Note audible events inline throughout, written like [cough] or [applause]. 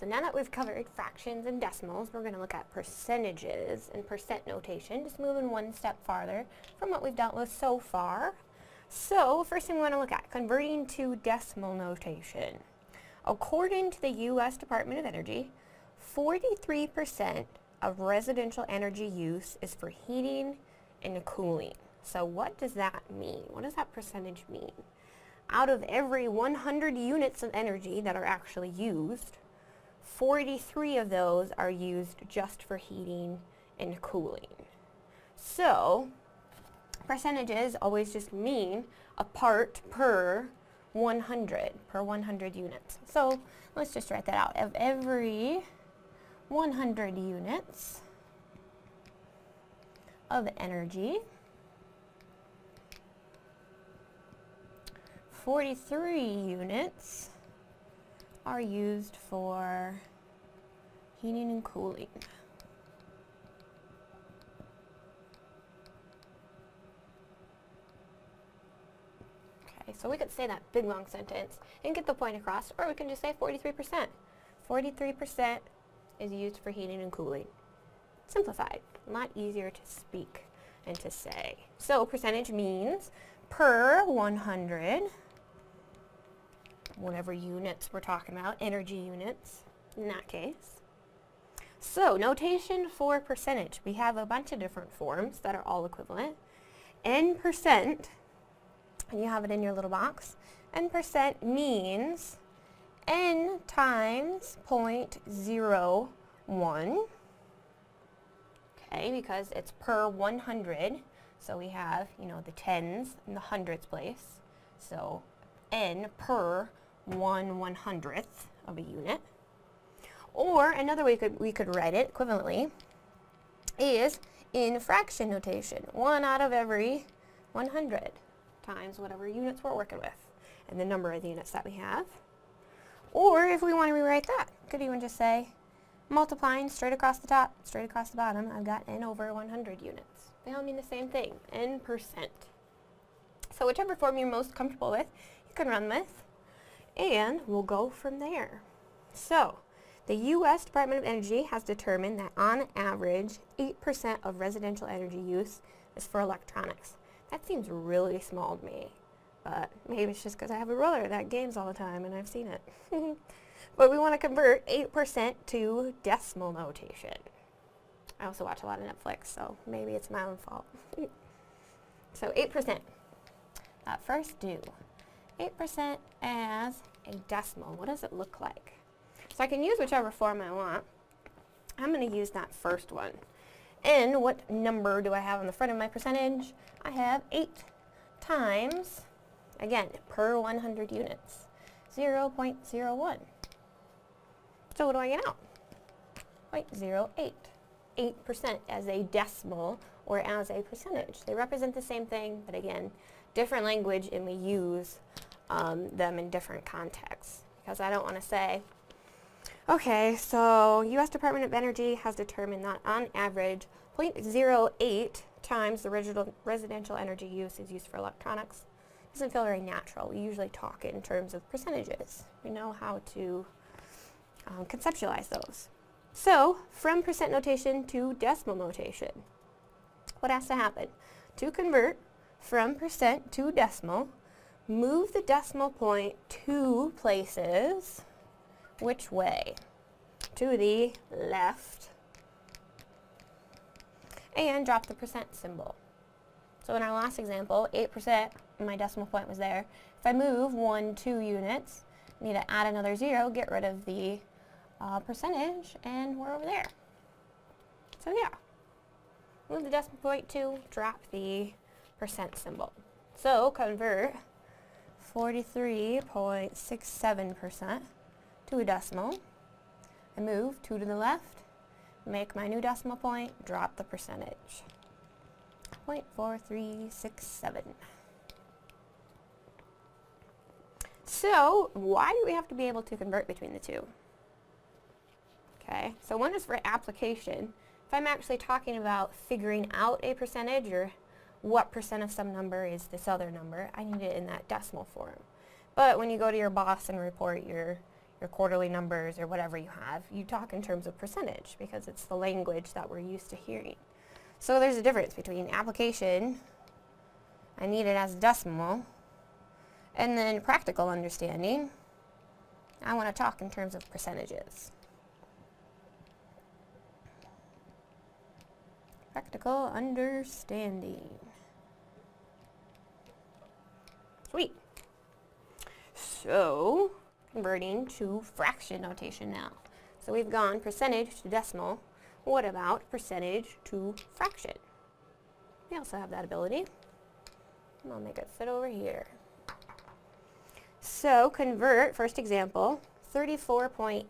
so now that we've covered fractions and decimals, we're going to look at percentages and percent notation, just moving one step farther from what we've dealt with so far. So, first thing we want to look at, converting to decimal notation. According to the U.S. Department of Energy, 43% of residential energy use is for heating and cooling. So what does that mean? What does that percentage mean? Out of every 100 units of energy that are actually used, 43 of those are used just for heating and cooling. So, percentages always just mean a part per 100, per 100 units. So, let's just write that out. Of every 100 units of energy, 43 units are used for heating and cooling. Okay, so we could say that big long sentence and get the point across, or we can just say 43%. 43% is used for heating and cooling. Simplified, a lot easier to speak and to say. So percentage means per 100, whatever units we're talking about, energy units in that case. So notation for percentage. We have a bunch of different forms that are all equivalent. N percent, and you have it in your little box, N percent means N times 0.01. Okay, because it's per 100. So we have, you know, the tens in the hundreds place. So N per 1 one hundredth of a unit. Or another way we could, we could write it equivalently is in fraction notation. 1 out of every 100 times whatever units we're working with and the number of the units that we have. Or if we want to rewrite that, could even just say multiplying straight across the top, straight across the bottom, I've got n over 100 units. They all mean the same thing, n percent. So whichever form you're most comfortable with, you can run with and we'll go from there. So, the U.S. Department of Energy has determined that on average, 8% of residential energy use is for electronics. That seems really small to me, but maybe it's just because I have a brother that games all the time and I've seen it. [laughs] but we want to convert 8% to decimal notation. I also watch a lot of Netflix, so maybe it's my own fault. [laughs] so 8%. Uh, first do 8% as a decimal. What does it look like? So I can use whichever form I want. I'm going to use that first one. And what number do I have on the front of my percentage? I have 8 times, again, per 100 units, 0.01. So what do I get out? 0.08. 8% as a decimal or as a percentage. They represent the same thing, but again, different language and we use um, them in different contexts. Because I don't want to say, okay, so U.S. Department of Energy has determined that on average 0.08 times the residential energy use is used for electronics. Doesn't feel very natural. We usually talk in terms of percentages. We know how to um, conceptualize those. So, from percent notation to decimal notation, what has to happen? To convert from percent to decimal, move the decimal point two places. Which way? To the left. And drop the percent symbol. So in our last example, 8%, my decimal point was there. If I move one, two units, I need to add another zero, get rid of the uh, percentage, and we're over there. So yeah, move the decimal point two, drop the percent symbol. So convert 43.67% to a decimal. I move 2 to the left, make my new decimal point, drop the percentage. 0.4367. So, why do we have to be able to convert between the two? Okay, so one is for application. If I'm actually talking about figuring out a percentage or what percent of some number is this other number. I need it in that decimal form. But when you go to your boss and report your, your quarterly numbers or whatever you have, you talk in terms of percentage because it's the language that we're used to hearing. So there's a difference between application, I need it as decimal, and then practical understanding, I want to talk in terms of percentages. Practical understanding. Sweet. So, converting to fraction notation now. So we've gone percentage to decimal. What about percentage to fraction? We also have that ability. And I'll make it fit over here. So convert, first example, 34.8.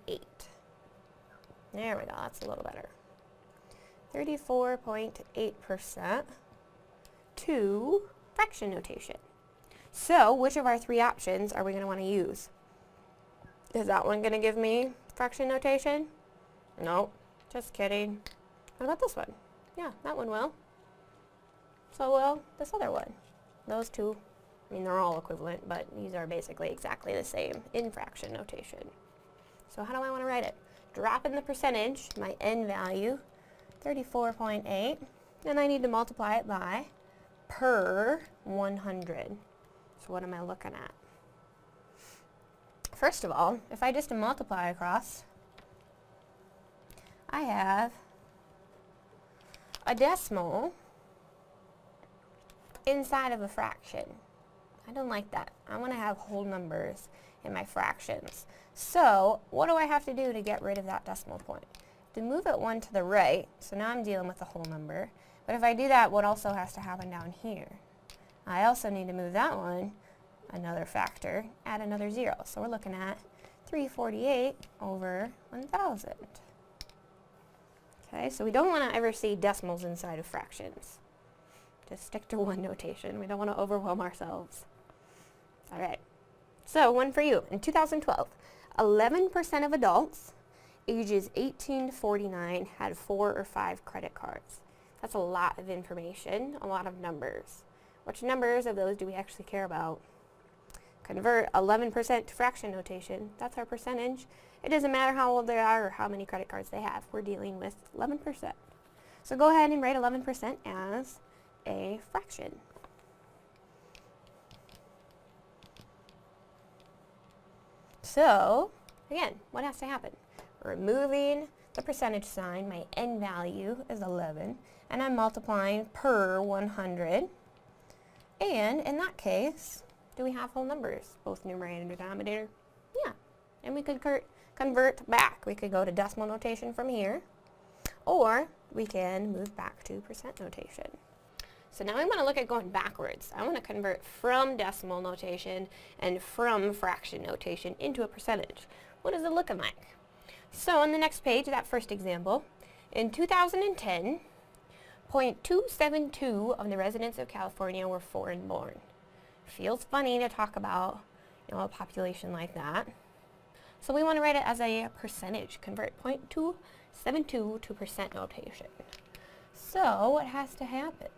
There we go, that's a little better. 34.8% to fraction notation. So, which of our three options are we going to want to use? Is that one going to give me fraction notation? Nope. Just kidding. What about this one? Yeah, that one will. So will this other one. Those two, I mean, they're all equivalent, but these are basically exactly the same in fraction notation. So how do I want to write it? Drop in the percentage, my n value, 34.8, and I need to multiply it by per 100. What am I looking at? First of all, if I just multiply across, I have a decimal inside of a fraction. I don't like that. I want to have whole numbers in my fractions. So what do I have to do to get rid of that decimal point? To move it one to the right, so now I'm dealing with a whole number. But if I do that, what also has to happen down here? I also need to move that one another factor, add another zero. So we're looking at 348 over 1,000. Okay, so we don't want to ever see decimals inside of fractions. Just stick to one notation. We don't want to overwhelm ourselves. All right. So one for you. In 2012, 11% of adults ages 18 to 49 had four or five credit cards. That's a lot of information, a lot of numbers. Which numbers of those do we actually care about? Convert 11% to fraction notation. That's our percentage. It doesn't matter how old they are or how many credit cards they have. We're dealing with 11%. So go ahead and write 11% as a fraction. So, again, what has to happen? Removing the percentage sign, my n value is 11, and I'm multiplying per 100. And in that case, do we have whole numbers, both numerator and denominator? Yeah. And we could convert back. We could go to decimal notation from here, or we can move back to percent notation. So now I want to look at going backwards. I want to convert from decimal notation and from fraction notation into a percentage. What is it looking like? So on the next page, that first example, in 2010, 0.272 of the residents of California were foreign born feels funny to talk about you know, a population like that. So we want to write it as a percentage, convert 0.272 to percent notation. So what has to happen?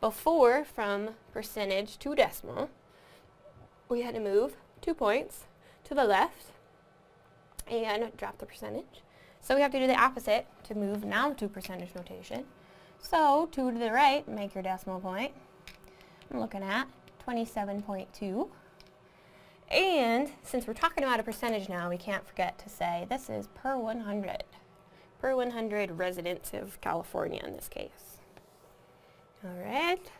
Before, from percentage to decimal, we had to move two points to the left and drop the percentage. So we have to do the opposite to move now to percentage notation. So 2 to the right, make your decimal point. I'm looking at 27.2. And since we're talking about a percentage now, we can't forget to say this is per 100. Per 100 residents of California in this case. Alright.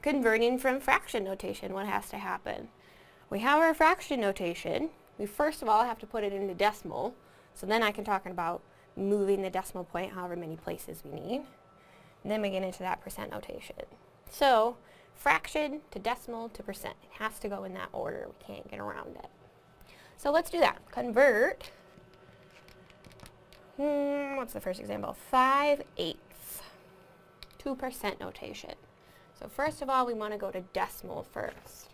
Converting from fraction notation, what has to happen? We have our fraction notation. We first of all have to put it into decimal. So then I can talk about moving the decimal point however many places we need. And then we get into that percent notation. So fraction to decimal to percent. It has to go in that order. We can't get around it. So let's do that. Convert, hmm, what's the first example? 5 eighths to percent notation. So first of all, we want to go to decimal first.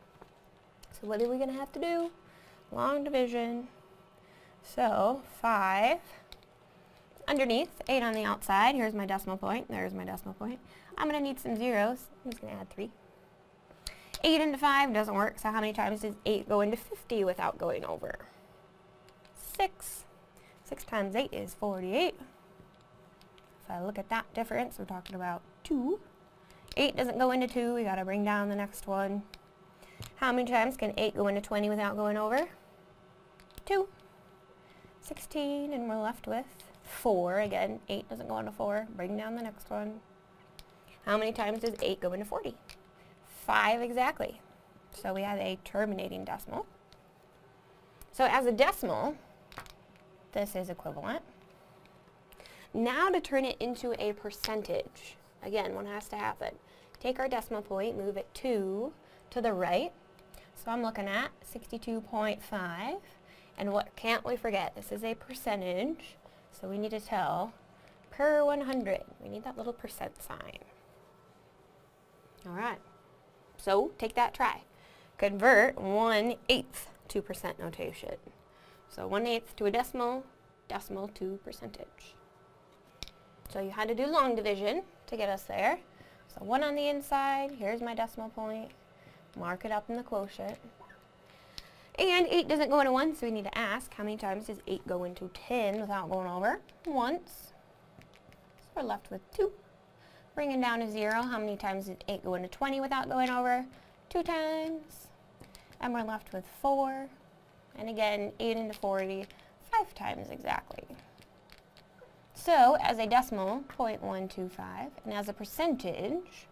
So what are we going to have to do? Long division. So 5 underneath, 8 on the outside. Here's my decimal point. There's my decimal point. I'm going to need some zeros. I'm just going to add 3. 8 into 5 doesn't work, so how many times does 8 go into 50 without going over? 6. 6 times 8 is 48. If I look at that difference, we're talking about 2. 8 doesn't go into 2, we gotta bring down the next one. How many times can 8 go into 20 without going over? 2. 16, and we're left with 4. Again, 8 doesn't go into 4. Bring down the next one. How many times does 8 go into 40? 5 exactly. So we have a terminating decimal. So as a decimal, this is equivalent. Now to turn it into a percentage. Again, what has to happen? Take our decimal point, move it 2 to the right. So I'm looking at 62.5. And what can't we forget? This is a percentage. So we need to tell per 100. We need that little percent sign. All right. So take that try. Convert 1 eighth to percent notation. So 1 eighth to a decimal, decimal to percentage. So you had to do long division to get us there. So 1 on the inside, here's my decimal point. Mark it up in the quotient. And 8 doesn't go into 1, so we need to ask, how many times does 8 go into 10 without going over? Once. So we're left with 2. Bringing down to 0, how many times did 8 go into 20 without going over? 2 times. And we're left with 4. And again, 8 into 40, 5 times exactly. So, as a decimal, 0.125, and as a percentage,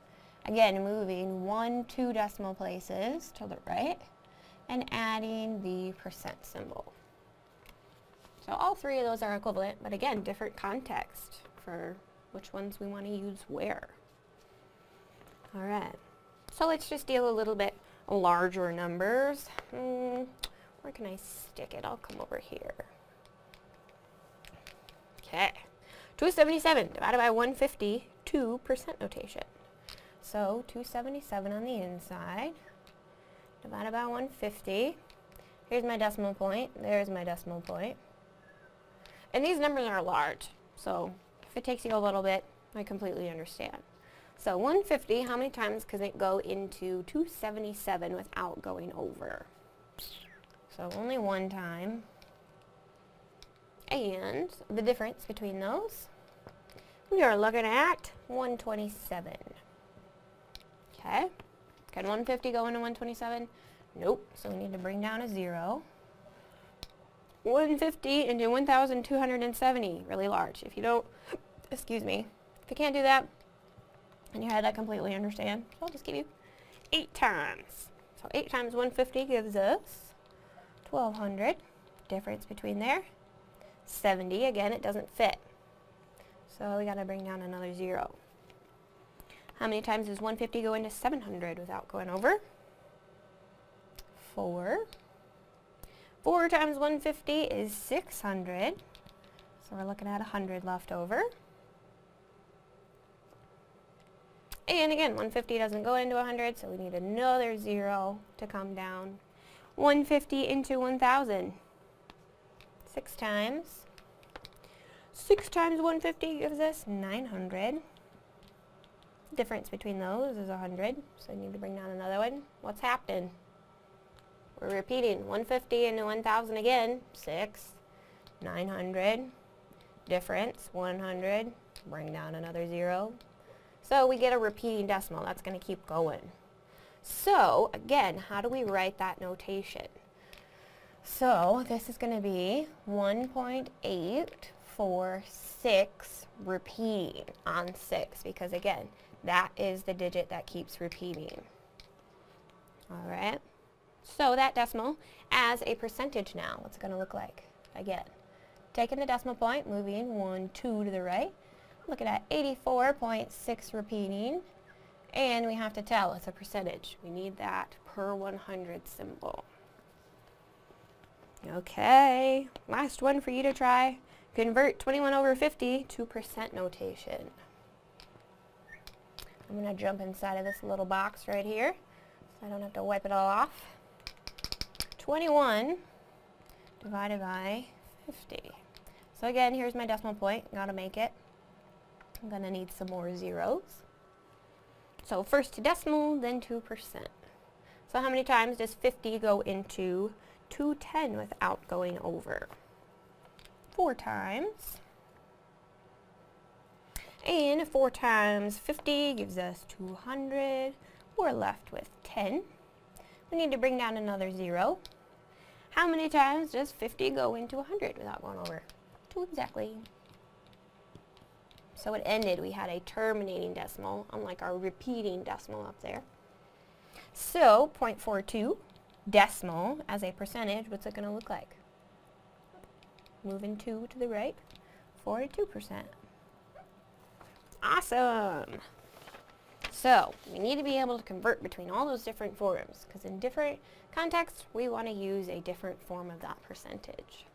again, moving one, two decimal places to the right, and adding the percent symbol. So all three of those are equivalent, but again, different context for which ones we want to use where. All right, so let's just deal a little bit larger numbers. Hmm, where can I stick it? I'll come over here. Okay, 277 divided by 150, 2% notation. So 277 on the inside, divided by 150. Here's my decimal point. There's my decimal point. And these numbers are large, so if it takes you a little bit, I completely understand. So 150, how many times can it go into 277 without going over? So only one time. And the difference between those, we are looking at 127. Okay. Can 150 go into 127? Nope. So we need to bring down a zero. 150 into 1,270, really large. If you don't, [coughs] excuse me, if you can't do that in your head, I completely understand. So I'll just give you eight times. So eight times 150 gives us 1,200. Difference between there, 70. Again, it doesn't fit. So we got to bring down another zero. How many times does 150 go into 700 without going over? 4. 4 times 150 is 600. So we're looking at 100 left over. And again, 150 doesn't go into 100, so we need another 0 to come down. 150 into 1,000. 6 times. 6 times 150 gives us 900. Difference between those is 100, so I need to bring down another one. What's happening? We're repeating 150 into 1,000 again. 6, 900. Difference, 100. Bring down another 0. So we get a repeating decimal. That's going to keep going. So, again, how do we write that notation? So, this is going to be 1.846 repeating on 6 because, again, that is the digit that keeps repeating. All right. So that decimal as a percentage now, what's it going to look like? Again, taking the decimal point, moving 1, 2 to the right, looking at 84.6 repeating, and we have to tell it's a percentage. We need that per 100 symbol. Okay, last one for you to try. Convert 21 over 50 to percent notation. I'm going to jump inside of this little box right here so I don't have to wipe it all off. 21 divided by 50. So again, here's my decimal point. Got to make it. I'm going to need some more zeros. So first to decimal, then 2%. So how many times does 50 go into 210 without going over? four times. And 4 times 50 gives us 200. We're left with 10. We need to bring down another 0. How many times does 50 go into 100 without going over? 2 exactly. So it ended. We had a terminating decimal, unlike our repeating decimal up there. So 0.42 decimal as a percentage, what's it going to look like? Moving 2 to the right, 42%. Awesome! So, we need to be able to convert between all those different forms, because in different contexts, we want to use a different form of that percentage.